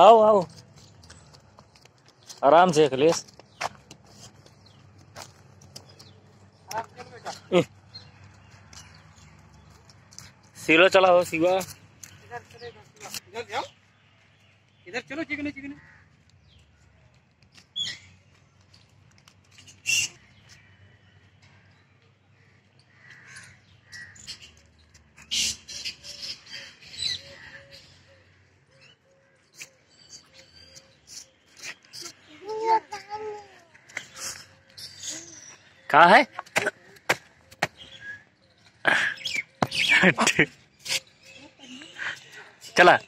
आओ आओ। आराम से अखिलेश सीलो चला हो जाओ इधर चलो चिकने चिकने। कहा है? चला।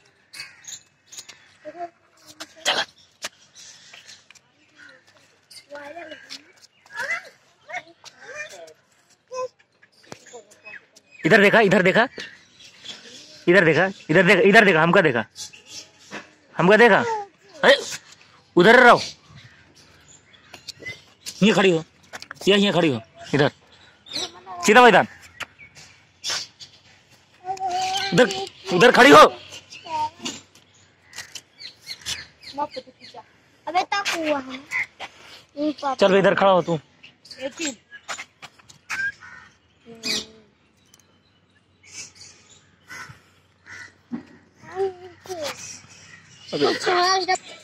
इधर देखा इधर देखा। इधर देखा इधर देखा इधर देखा हमका देखा। हमका देखा। अरे उधर रहो। ये खड़ी हो। ये यहाँ खड़ी हो। इधर। सीधा मैदान। उधर उधर खड़ी हो। अबे हुआ चल इधर खड़ा हो तू। अच्छा